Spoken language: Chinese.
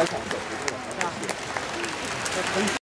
开场走ของ